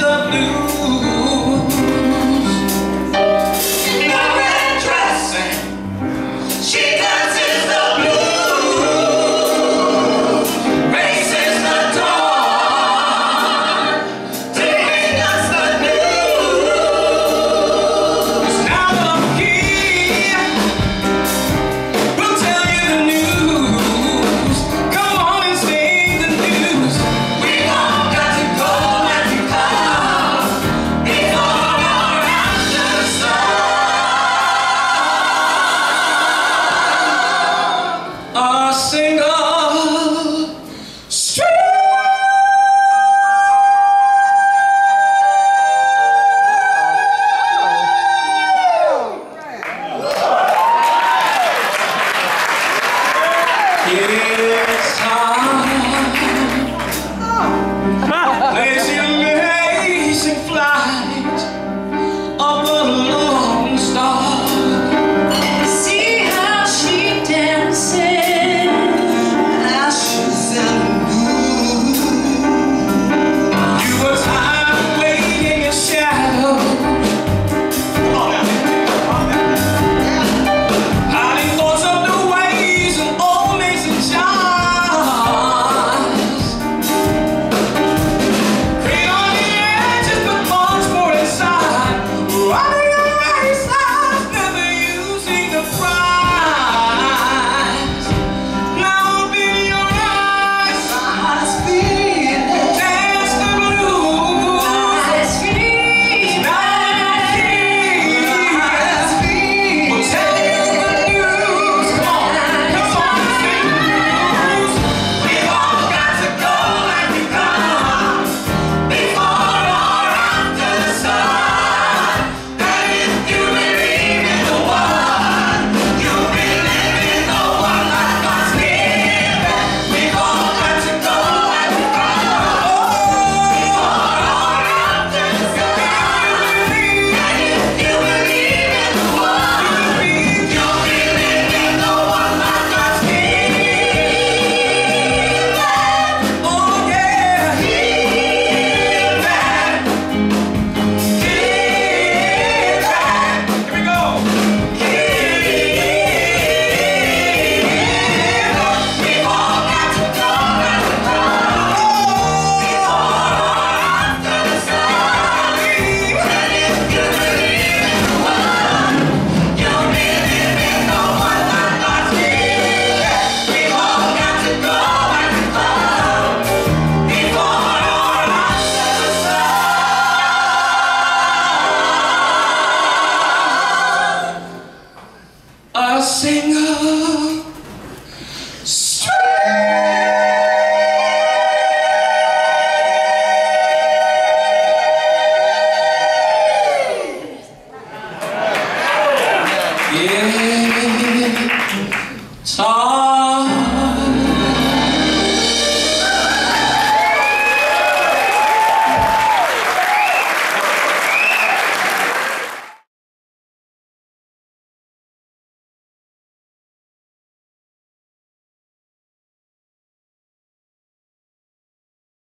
the blues. a singer.